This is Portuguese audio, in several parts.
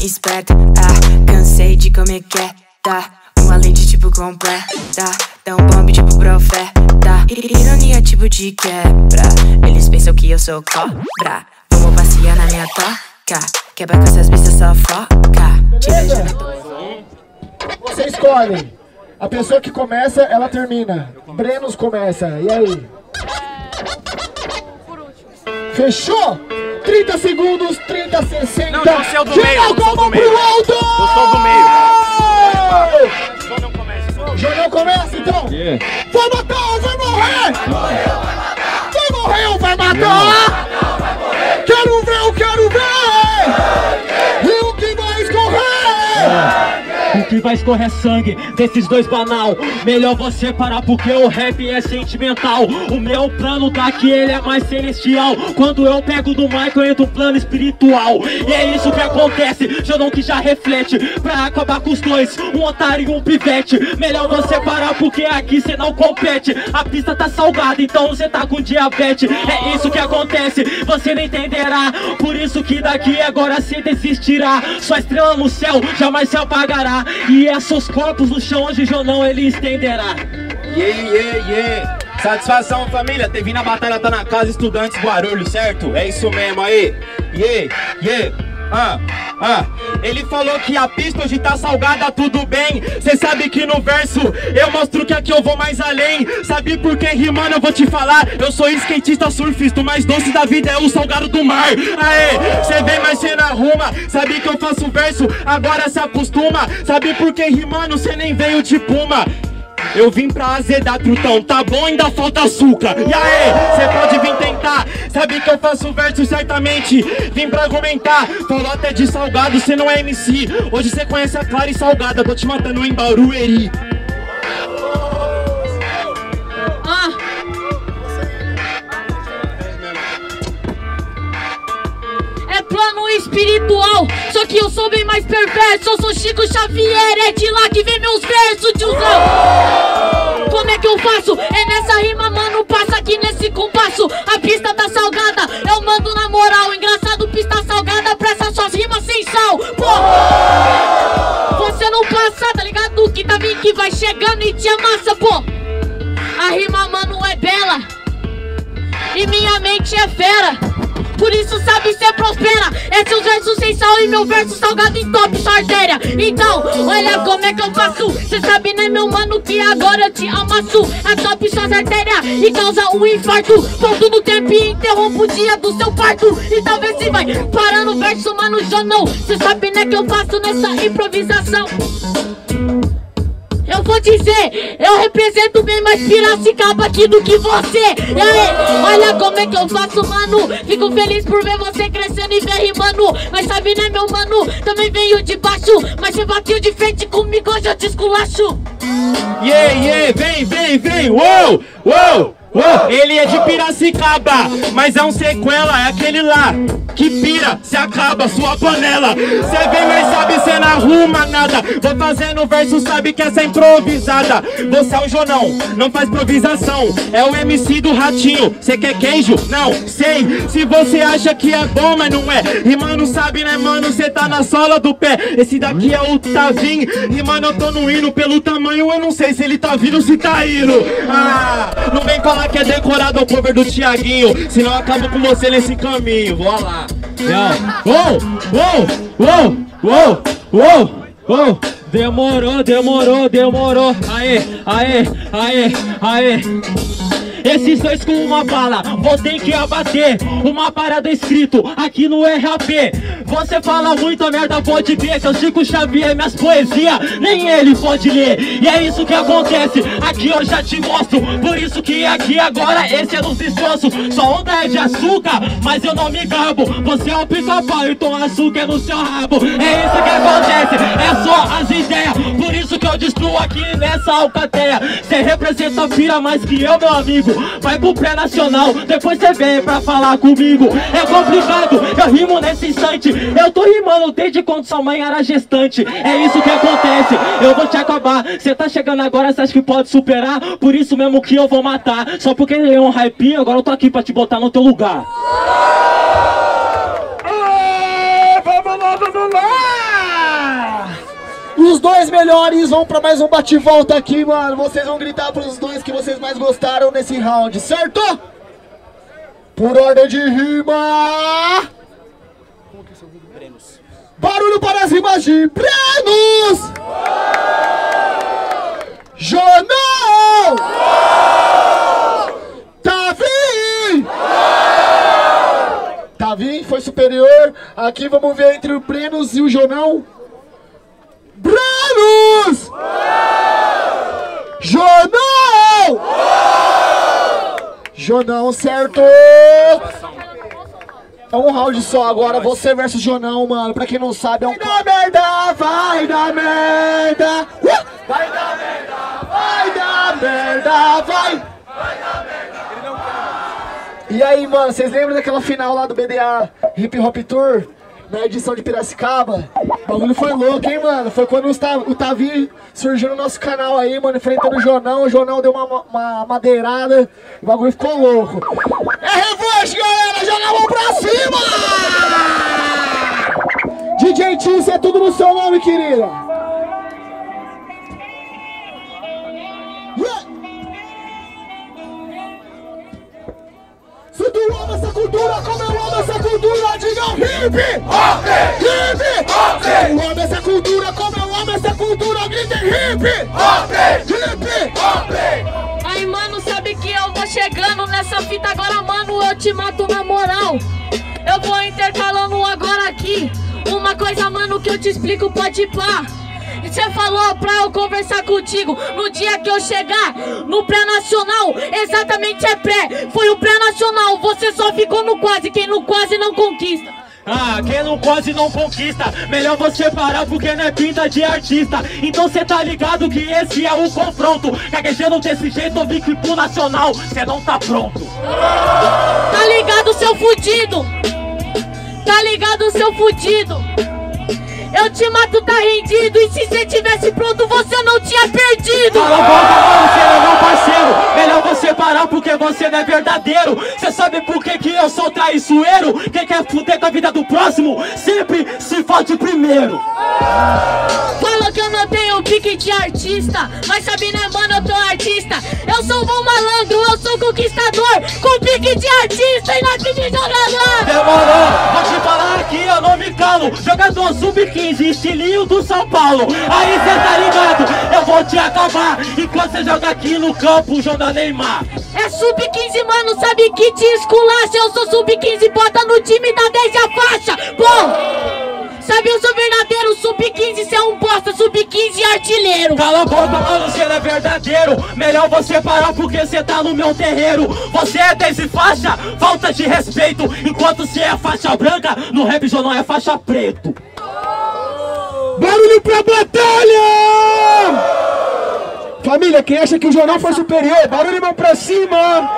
esperta. Ah, cansei de comer quieta. Uma lente tipo completa. Dá um bombe tipo profeta. Ironia tipo de quebra. Eles pensam que eu sou cobra. Vamos passear na minha toca. Quebra com essas bichas só foca. Tira de Você escolhe. A pessoa que começa, ela termina. Brenos começa. E aí? Fechou? 30 segundos, 30, 60. Não, não, você é o do meio. Geral, Eu sou com a do mão meio. pro alto! Eu sou do meio. Só não começa, só do Jornal começa então? Vai matar ou vai escorrer sangue desses dois banal. Melhor você parar porque o rap é sentimental. O meu plano daqui ele é mais celestial. Quando eu pego do mic eu entro no plano espiritual. E é isso que acontece, Jornal que já reflete. Pra acabar com os dois, um otário e um pivete. Melhor você parar porque aqui cê não compete. A pista tá salgada, então você tá com diabetes. É isso que acontece, você não entenderá. Por isso que daqui agora cê desistirá. Sua estrela no céu jamais se apagará. E esses corpos no chão hoje Jonão ele estenderá Yeah, yeah, yeah. Satisfação, família. Ter vindo a batalha, tá na casa, estudantes Guarulhos, certo? É isso mesmo aí. Yeah, yeah. Ah, ah, ele falou que a pista hoje tá salgada, tudo bem. Cê sabe que no verso eu mostro que aqui eu vou mais além. Sabe por que rimando eu vou te falar? Eu sou skatista surfista, o mais doce da vida é o salgado do mar. Aê, cê vem, mas cê não arruma. Sabe que eu faço verso, agora se acostuma. Sabe por que rimando cê nem veio de puma? Eu vim pra azedar, trutão, tá bom? Ainda falta açúcar. E aí, cê pode vir tentar. Sabe que eu faço verso certamente. Vim pra argumentar. Falou até de salgado, cê não é MC. Hoje cê conhece a Clara e Salgada. Tô te matando em Barueri. Espiritual, só que eu sou bem mais perverso. Eu sou Chico Xavier, é de lá que vem meus versos, tiozão. Como é que eu faço? É nessa rima, mano, passa aqui nesse compasso. A pista tá salgada, eu mando na moral. Engraçado, pista salgada, presta suas rimas sem sal. Pô, você não passa, tá ligado? Que tá vindo que vai chegando e te amassa, pô. A rima, mano, é bela. E minha mente é fera. Por isso sabe ser prospera. É seus versos sem sal e meu verso salgado em top sua. Então, olha como é que eu faço. Cê sabe, né, meu mano, que agora eu te amasso. A top suas artérias e causa um infarto. Volto no tempo e interrompo o dia do seu parto. E talvez se vai parando o verso, mano, já não. Cê sabe, né, que eu faço nessa improvisação. Vou dizer, eu represento bem mais Piracicaba aqui do que você. E aí, olha como é que eu faço, mano. Fico feliz por ver você crescendo e ver rimando. Mas sabe, né, meu mano? Também veio de baixo. Mas você bateu de frente comigo, hoje eu te esculacho. Yeah, yeah, vem, vem, vem. Uou, uou, uou. Ele é de Piracicaba, mas é um sequela, é aquele lá. Que pira, se acaba sua panela. Cê vem, mas sabe, cê não arruma nada. Vou fazendo verso, sabe que essa é improvisada. Você é o Jonão, não faz improvisação. É o MC do ratinho. Cê quer queijo? Não, sei. Se você acha que é bom, mas não é. Rimando, sabe, né, mano? Cê tá na sola do pé. Esse daqui é o Tavim. Rimando, eu tô no hino pelo tamanho. Eu não sei se ele tá vindo ou se tá indo. Ah, não vem falar que é decorado o cover do Tiaguinho. Senão eu acabo com você nesse caminho. Vou lá. Uou, uou, uou, uou, uou, Demorou, demorou, demorou Aê, aê, aê, aê esses dois com uma bala, vou ter que abater Uma parada escrito aqui no RAP Você fala muita merda, pode ver Que eu Chico Xavier, minhas poesias Nem ele pode ler. E é isso que acontece, aqui eu já te mostro. Por isso que aqui agora esse é dos destroços Sua onda é de açúcar, mas eu não me gabo. Você é um pica-pau, então açúcar é no seu rabo. É isso que acontece, é só as ideias. Por isso que eu destruo aqui nessa alcateia. Cê representa a pira mais que eu, meu amigo. Vai pro pré-nacional, depois cê vem pra falar comigo. É complicado, eu rimo nesse instante Eu tô rimando desde quando sua mãe era gestante É isso que acontece, eu vou te acabar Cê tá chegando agora, cê acha que pode superar Por isso mesmo que eu vou matar Só porque ele é um hype, agora eu tô aqui pra te botar no teu lugar Aê, vamos lá, vamos lá! Os dois melhores vão pra mais um bate-volta aqui, mano. Vocês vão gritar pros dois que vocês mais gostaram nesse round, certo? Por ordem de rima. Barulho para as rimas de Brenos! Jornal! Tavi! Tavi foi superior. Aqui vamos ver entre o Brenos e o Jornal. Brenos! Jornal! Jornal, certo? É um round só agora, você versus Jonão, mano. Pra quem não sabe, é um. Vai dar merda, vai dar merda! Uh! Vai dar merda, vai dar merda, vai! Vai dar merda! E aí, mano, vocês lembram daquela final lá do BDA Hip Hop Tour? Na edição de Piracicaba? O bagulho foi louco, hein, mano? Foi quando o Tavi surgiu no nosso canal aí, mano, enfrentando o Jonão. O Jonão deu uma, uma madeirada. O bagulho ficou louco. É revanche, galera! Joga a mão pra cima! DJ Tice é tudo no seu nome, querida. Cultura, como eu amo essa cultura, diga hip! Hop! Hip! Hop! Eu amo essa cultura, como eu amo essa cultura, gritem hip! Hop! Hip! Hop! Aí, mano, sabe que eu vou chegando nessa fita agora, mano, eu te mato na moral. Eu vou intercalando agora aqui. Uma coisa, mano, que eu te explico, pode pá. Você falou pra eu conversar contigo. No dia que eu chegar no pré-nacional. Exatamente é pré, foi o pré-nacional. Você só ficou no quase, quem no quase não conquista. Ah, quem não quase não conquista. Melhor você parar porque não é pinta de artista. Então cê tá ligado que esse é o confronto. Gaguejando desse jeito eu vim que pro nacional. Cê não tá pronto. Tá ligado seu fudido? Tá ligado seu fudido eu te mato, tá rendido. E se você tivesse pronto, você não tinha perdido. Cala a boca, você é meu parceiro. Melhor você parar porque você não é verdadeiro. Você sabe por que, que eu sou traiçoeiro? Quem quer fuder com a vida do próximo, sempre se fode primeiro. Fala que eu não tenho pique de artista. Mas sabe, né, mano, eu tô artista. Eu sou um bom malandro, eu sou conquistador. Com pique de artista e não de jogador. Demorou, Jogador sub-15, estilinho do São Paulo. Aí cê tá ligado, eu vou te acabar. Enquanto você joga aqui no campo, joga Neymar. É sub-15, mano, sabe que te esculacha. Eu sou sub-15, bota no time da 10 e a faixa. Bom. Artilheiro. Cala a boca, mano, cê não é verdadeiro. Melhor você parar porque cê tá no meu terreiro. Você é 10 e faixa, falta de respeito. Enquanto cê é faixa branca, no rap jornal é faixa preto. Barulho pra batalha! Família, quem acha que o jornal foi superior, barulho mão pra cima!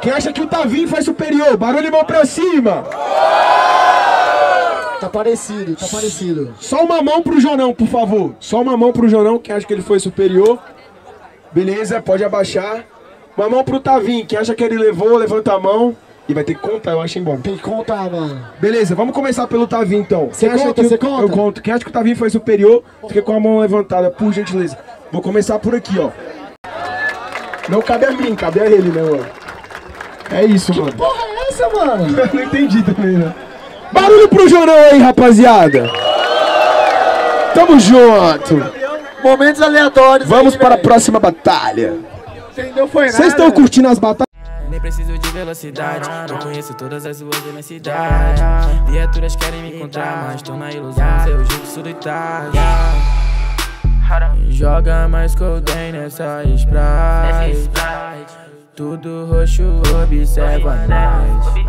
Quem acha que o Tavinho foi superior, barulho mão pra cima! Tá parecido, tá parecido. Só uma mão pro Jonão, por favor. Só uma mão pro Jonão, quem acha que ele foi superior. Beleza, pode abaixar. Uma mão pro Tavinho, quem acha que ele levou, levanta a mão. E vai ter que contar, eu acho, embora. Tem que contar, mano. Beleza, vamos começar pelo Tavinho, então. Você conta, você conta? Eu conto. Quem acha que o Tavinho foi superior, fica com a mão levantada, por gentileza. Vou começar por aqui, ó. Não cabe a mim, cabe a ele, né, mano? É isso, que mano. Que porra é essa, mano? Eu não entendi também, né? Barulho pro Jorão aí, rapaziada. Tamo junto. Momentos aleatórios. Vamos aí, para véio. a próxima batalha. Entendeu? Foi nada. Vocês estão curtindo as batalhas? Nem preciso de velocidade, eu conheço todas as ruas da minha cidade. Viaturas querem me encontrar, mas tô na ilusão, seu jeito solitário. Joga mais codeine nessa Sprite. Tudo roxo, observa nós.